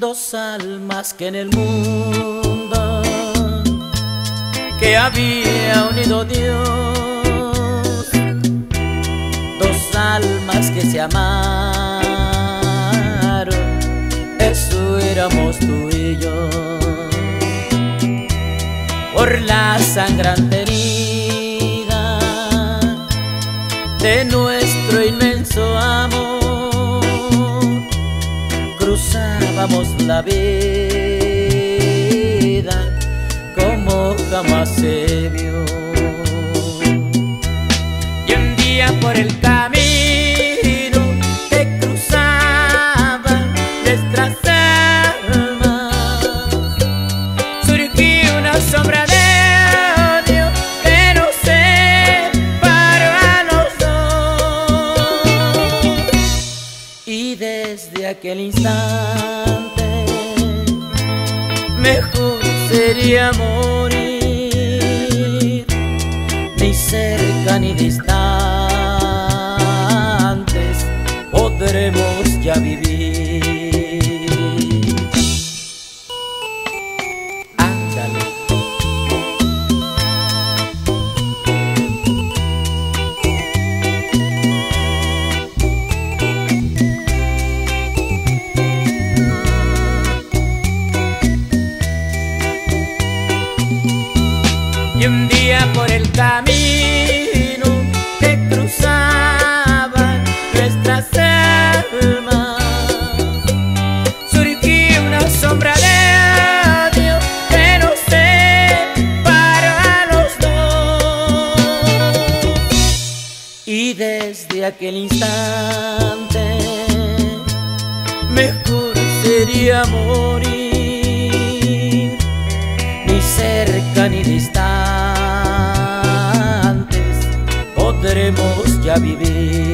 dos almas que en el mundo que había unido Dios, dos almas que se amaron, eso éramos tú y yo. Por la sangrante herida de nuestro inmenso amor la vida como jamás se vio. Aquel instante mejor sería morir, ni cerca ni distantes podremos ya vivir. Ándale. Y un día por el camino te cruzaban nuestras almas. Surgió una sombra de odio que nos separó a los dos. Y desde aquel instante mejor sería morir ni cerca ni distantes ya vivir.